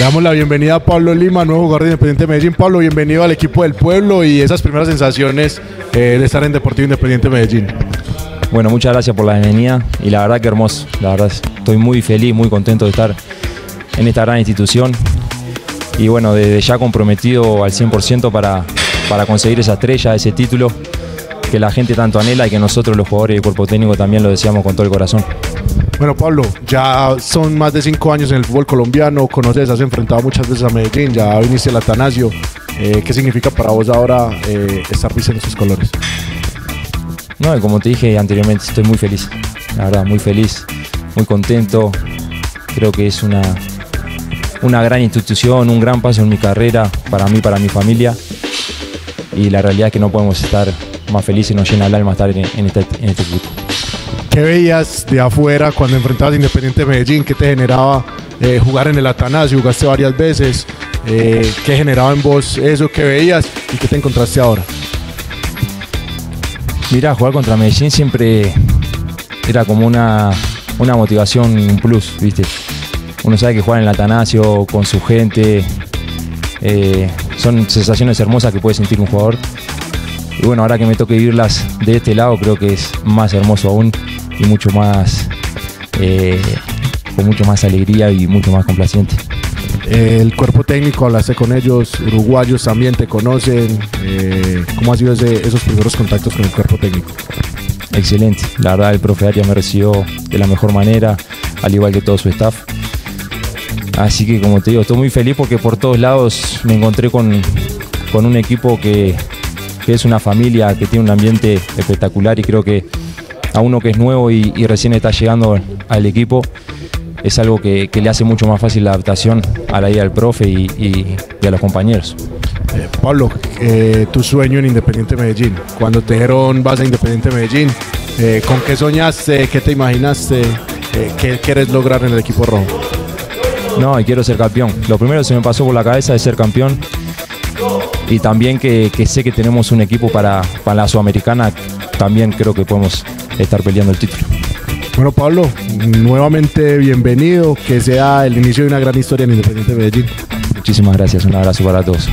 Le damos la bienvenida a Pablo Lima, nuevo jugador de Independiente Medellín. Pablo, bienvenido al equipo del pueblo y esas primeras sensaciones eh, de estar en Deportivo Independiente Medellín. Bueno, muchas gracias por la bienvenida y la verdad que hermoso. La verdad estoy muy feliz, muy contento de estar en esta gran institución y bueno, desde ya comprometido al 100% para, para conseguir esa estrella, ese título que la gente tanto anhela y que nosotros los jugadores y el cuerpo técnico también lo deseamos con todo el corazón. Bueno, Pablo, ya son más de cinco años en el fútbol colombiano, conoces, has enfrentado muchas veces a Medellín, ya viniste al Atanasio. Eh, ¿Qué significa para vos ahora eh, estar vistiendo esos colores? No, como te dije anteriormente, estoy muy feliz, la verdad, muy feliz, muy contento. Creo que es una, una gran institución, un gran paso en mi carrera, para mí, para mi familia. Y la realidad es que no podemos estar más felices y nos llena el alma estar en este, en este equipo. ¿Qué veías de afuera cuando enfrentabas Independiente Medellín? ¿Qué te generaba eh, jugar en el Atanasio? Jugaste varias veces. Eh, ¿Qué generaba en vos eso que veías y qué te encontraste ahora? Mira, jugar contra Medellín siempre era como una, una motivación, un plus, ¿viste? Uno sabe que jugar en el Atanasio con su gente eh, son sensaciones hermosas que puede sentir un jugador. Y bueno, ahora que me toque vivirlas de este lado, creo que es más hermoso aún y mucho más, eh, con mucho más alegría y mucho más complaciente. El cuerpo técnico, hablaste con ellos, uruguayos también te conocen. Eh, ¿Cómo ha sido ese- esos primeros contactos con el cuerpo técnico? Excelente, la verdad el profe Arias me recibió de la mejor manera, al igual que todo su staff. Así que como te digo, estoy muy feliz porque por todos lados me encontré con, con un equipo que, que es una familia, que tiene un ambiente espectacular y creo que a uno que es nuevo y, y recién está llegando al equipo es algo que, que le hace mucho más fácil la adaptación a la idea del profe y, y- y a los compañeros. Eh, Pablo, eh, tu sueño en Independiente Medellín. Cuando te dijeron vas a Independiente Medellín, eh, ¿con qué soñaste? ¿Qué te imaginaste? Eh, ¿Qué quieres lograr en el equipo rojo? No, y quiero ser campeón. Lo primero que se me pasó por la cabeza es ser campeón. Y también que, que sé que tenemos un equipo para, para la Sudamericana. También creo que podemos estar peleando el título. Bueno, Pablo, nuevamente bienvenido. Que sea el inicio de una gran historia en Independiente Medellín. Muchísimas gracias. Un abrazo para todos.